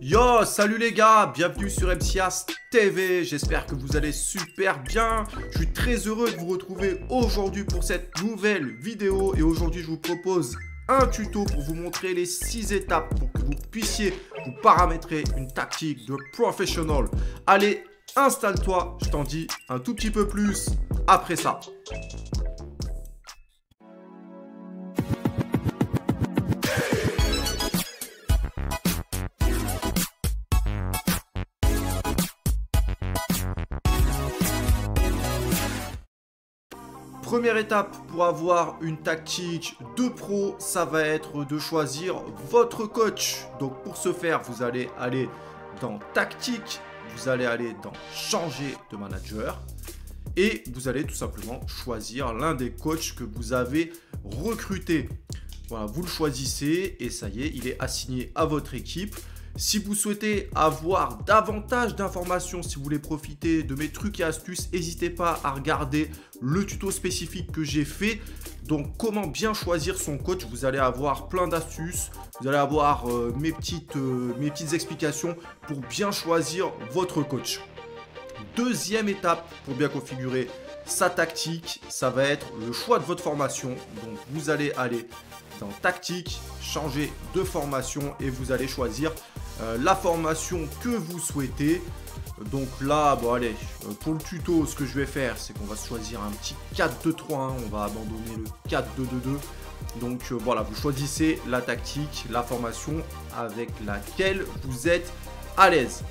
Yo, salut les gars, bienvenue sur MCAS TV, j'espère que vous allez super bien. Je suis très heureux de vous retrouver aujourd'hui pour cette nouvelle vidéo et aujourd'hui je vous propose un tuto pour vous montrer les 6 étapes pour que vous puissiez vous paramétrer une tactique de professional. Allez, installe-toi, je t'en dis un tout petit peu plus après ça. Première étape pour avoir une tactique de pro, ça va être de choisir votre coach. Donc pour ce faire, vous allez aller dans tactique, vous allez aller dans changer de manager et vous allez tout simplement choisir l'un des coachs que vous avez recruté. Voilà, vous le choisissez et ça y est, il est assigné à votre équipe. Si vous souhaitez avoir davantage d'informations, si vous voulez profiter de mes trucs et astuces, n'hésitez pas à regarder le tuto spécifique que j'ai fait. Donc comment bien choisir son coach, vous allez avoir plein d'astuces, vous allez avoir euh, mes, petites, euh, mes petites explications pour bien choisir votre coach. Deuxième étape pour bien configurer sa tactique, ça va être le choix de votre formation. Donc vous allez aller dans tactique, changer de formation et vous allez choisir la formation que vous souhaitez. Donc là, bon allez, euh, pour le tuto, ce que je vais faire, c'est qu'on va choisir un petit 4-2-3-1. On va abandonner le 4-2-2-2. Donc euh, voilà, vous choisissez la tactique, la formation avec laquelle vous êtes à l'aise.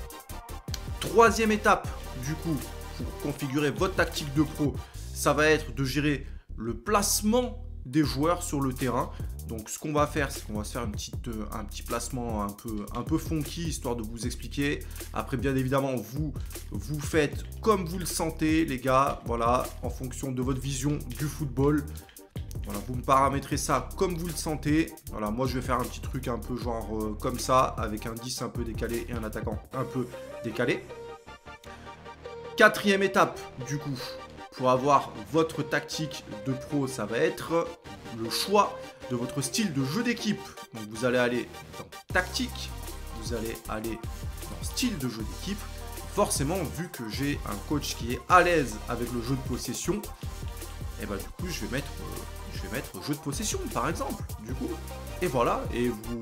Troisième étape, du coup, pour configurer votre tactique de pro, ça va être de gérer le placement des joueurs sur le terrain. Donc ce qu'on va faire, c'est qu'on va se faire euh, un petit placement un peu, un peu funky, histoire de vous expliquer. Après, bien évidemment, vous, vous faites comme vous le sentez, les gars. Voilà, en fonction de votre vision du football. Vous me paramétrez ça comme vous le sentez. Voilà, moi je vais faire un petit truc un peu genre euh, comme ça, avec un 10 un peu décalé et un attaquant un peu décalé. Quatrième étape, du coup, pour avoir votre tactique de pro, ça va être le choix de votre style de jeu d'équipe. Donc vous allez aller dans tactique, vous allez aller dans style de jeu d'équipe. Forcément, vu que j'ai un coach qui est à l'aise avec le jeu de possession, et eh ben du coup je vais mettre euh, je vais mettre jeu de possession par exemple du coup et voilà et vous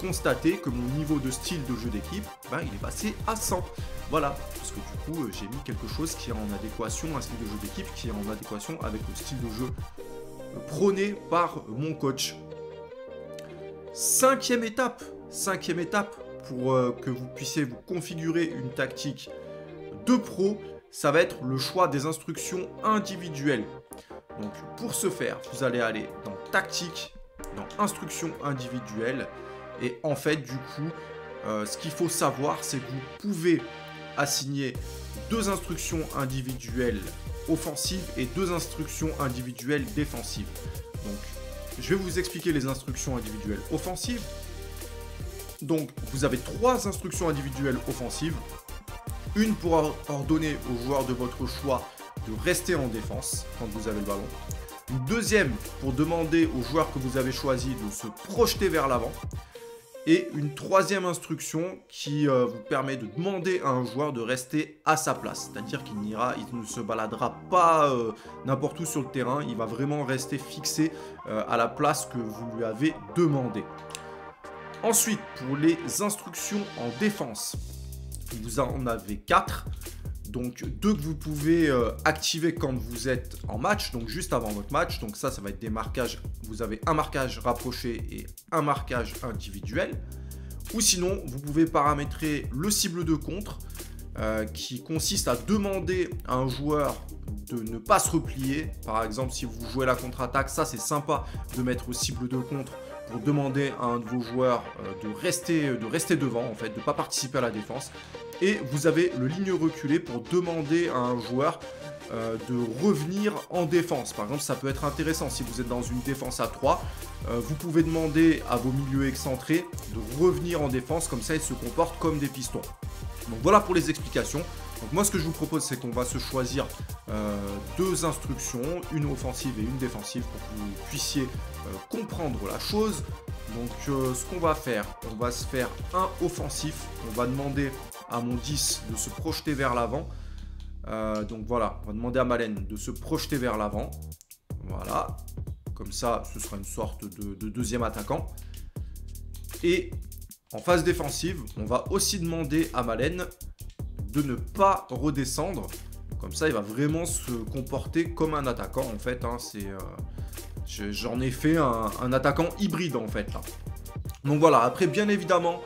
constatez que mon niveau de style de jeu d'équipe ben, il est passé à 100 voilà parce que du coup euh, j'ai mis quelque chose qui est en adéquation un style de jeu d'équipe qui est en adéquation avec le style de jeu prôné par mon coach. Cinquième étape, cinquième étape pour euh, que vous puissiez vous configurer une tactique de pro, ça va être le choix des instructions individuelles. Donc pour ce faire, vous allez aller dans tactique, dans instructions individuelles et en fait du coup, euh, ce qu'il faut savoir, c'est que vous pouvez assigner deux instructions individuelles offensive et deux instructions individuelles défensives. Donc, je vais vous expliquer les instructions individuelles offensives. Donc, vous avez trois instructions individuelles offensives. Une pour ordonner aux joueurs de votre choix de rester en défense quand vous avez le ballon. Une deuxième pour demander aux joueurs que vous avez choisis de se projeter vers l'avant. Et une troisième instruction qui euh, vous permet de demander à un joueur de rester à sa place. C'est-à-dire qu'il n'ira, il ne se baladera pas euh, n'importe où sur le terrain. Il va vraiment rester fixé euh, à la place que vous lui avez demandé. Ensuite, pour les instructions en défense, vous en avez quatre. Donc deux que vous pouvez euh, activer quand vous êtes en match, donc juste avant votre match. Donc ça, ça va être des marquages. Vous avez un marquage rapproché et un marquage individuel. Ou sinon, vous pouvez paramétrer le cible de contre euh, qui consiste à demander à un joueur de ne pas se replier. Par exemple, si vous jouez la contre-attaque, ça c'est sympa de mettre au cible de contre pour demander à un de vos joueurs euh, de, rester, de rester devant, en fait, de ne pas participer à la défense. Et vous avez le ligne reculé pour demander à un joueur euh, de revenir en défense. Par exemple, ça peut être intéressant si vous êtes dans une défense à 3. Euh, vous pouvez demander à vos milieux excentrés de revenir en défense, comme ça ils se comportent comme des pistons. Donc voilà pour les explications. Donc moi ce que je vous propose c'est qu'on va se choisir euh, deux instructions, une offensive et une défensive pour que vous puissiez comprendre la chose. Donc ce qu'on va faire, on va se faire un offensif. On va demander à mon 10 de se projeter vers l'avant. donc voilà, on va demander à Malen de se projeter vers l'avant. Voilà. Comme ça, ce sera une sorte de, deuxième attaquant. Et en phase défensive, on va aussi demander à Malen de ne pas redescendre. Comme ça, il va vraiment se comporter comme un attaquant, en fait. Hein. Euh, j'en ai fait un, attaquant hybride, en fait, Donc voilà, après, bien évidemment,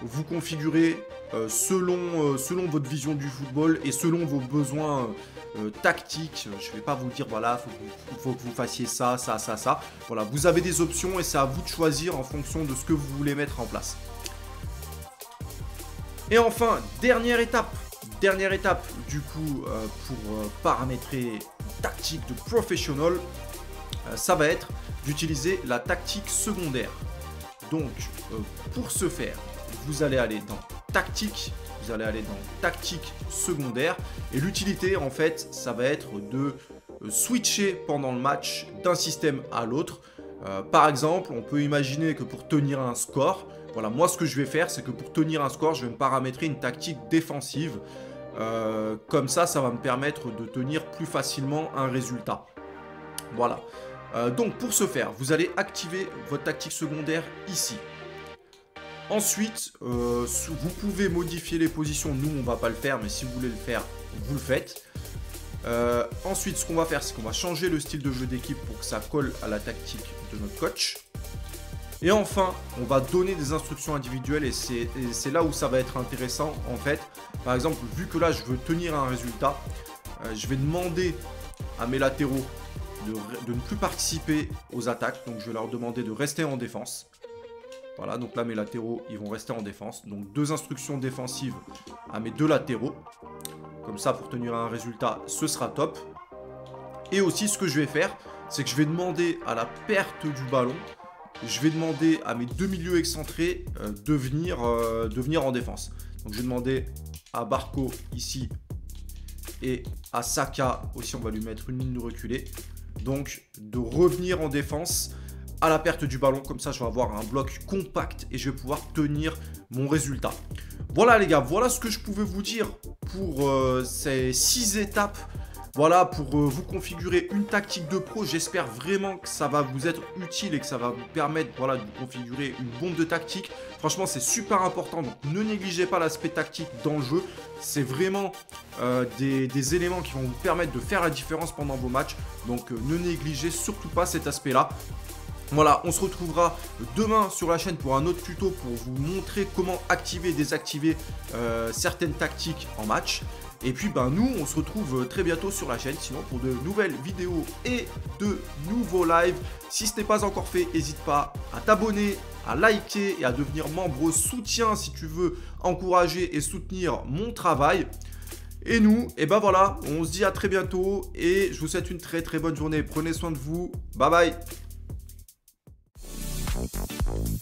vous configurez euh, selon, euh, selon votre vision du football et selon vos besoins euh, tactique. Je ne vais pas vous dire, voilà, il faut, que vous fassiez ça, ça, ça, ça. Voilà, vous avez des options et c'est à vous de choisir en fonction de ce que vous voulez mettre en place. Et enfin, dernière étape, dernière étape du coup euh, pour euh, paramétrer tactique de professionnel, ça va être d'utiliser la tactique secondaire. Donc, pour ce faire, vous allez aller dans tactique vous allez aller dans tactique secondaire. Et l'utilité, en fait, ça va être de euh, switcher pendant le match d'un système à l'autre. Euh, par exemple, on peut imaginer que pour tenir un score, voilà, moi ce que je vais faire, c'est que pour tenir un score, je vais me paramétrer une tactique défensive. Euh, comme ça, ça va me permettre de tenir plus facilement un résultat. Voilà. donc pour ce faire, vous allez activer votre tactique secondaire ici. Ensuite, euh, vous pouvez modifier les positions. Nous, on va pas le faire, mais si vous voulez le faire, vous le faites. Euh, ensuite, ce qu'on va faire, c'est qu'on va changer le style de jeu d'équipe pour que ça colle à la tactique de notre coach. Et enfin, on va donner des instructions individuelles et c'est là où ça va être intéressant en fait. Par exemple, vu que là je veux tenir un résultat, euh, je vais demander à mes latéraux de, ne plus participer aux attaques. Donc je vais leur demander de rester en défense. Voilà, donc là mes latéraux, ils vont rester en défense. Donc deux instructions défensives à mes deux latéraux. Comme ça, pour tenir un résultat, ce sera top. Et aussi, ce que je vais faire, c'est que je vais demander à la perte du ballon, je vais demander à mes deux milieux excentrés euh, de, venir, euh, de venir en défense. Donc je vais demander à Barco ici et à Saka aussi, on va lui mettre une ligne de reculée. Donc de revenir en défense à la perte du ballon. Comme ça, je vais avoir un bloc compact et je vais pouvoir tenir mon résultat. Voilà les gars, voilà ce que je pouvais vous dire pour euh, ces 6 étapes. Voilà pour euh, vous configurer une tactique de pro. J'espère vraiment que ça va vous être utile et que ça va vous permettre voilà, de configurer une bombe de tactique. Franchement, c'est super important. Donc ne négligez pas l'aspect tactique dans le jeu. C'est vraiment euh, des, des, éléments qui vont vous permettre de faire la différence pendant vos matchs. Donc ne négligez surtout pas cet aspect-là. Voilà, on se retrouvera demain sur la chaîne pour un autre tuto pour vous montrer comment activer et désactiver euh, certaines tactiques en match. Et puis ben nous on se retrouve très bientôt sur la chaîne sinon pour de nouvelles vidéos et de nouveaux lives. Si ce n'est pas encore fait, n'hésite pas à t'abonner, à liker et à devenir membre soutien si tu veux encourager et soutenir mon travail. Et nous, et ben voilà, on se dit à très bientôt et je vous souhaite une très très bonne journée. Prenez soin de vous. Bye bye Thank